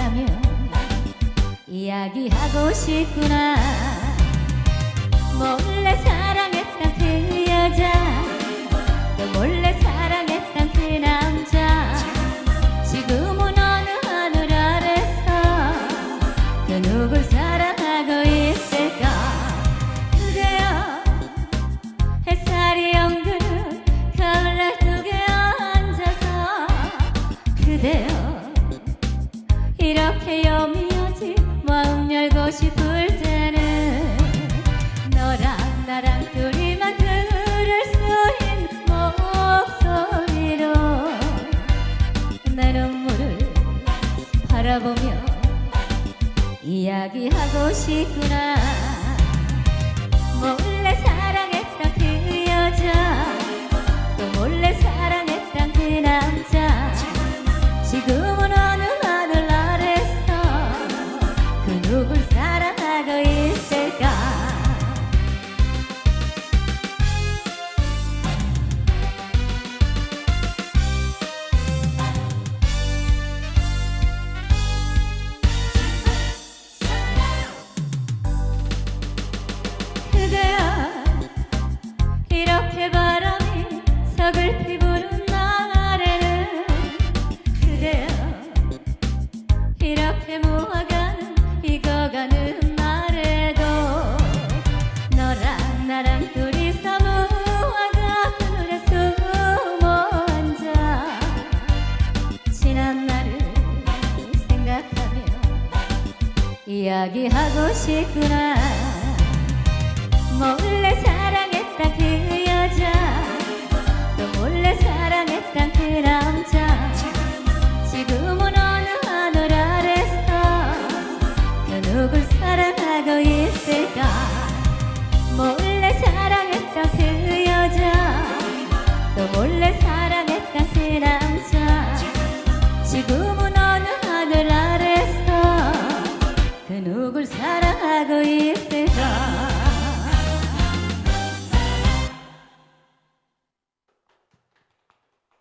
만나면 이야기하고 싶구나. 몰래 이렇게 여미어질 마음 열고 싶을 때는 너랑 나랑 둘이만 들을 수 있는 목소리로 내 눈물을 바라보며 이야기하고 싶구나. 서글피 부는 날에는 그대야 이렇게 모아가는 익어가는 날에도 너랑 나랑 둘이서 무화과 그늘에 숨어 앉아. 지난 날을 생각하며 이야기하고 싶구나. 몰래 사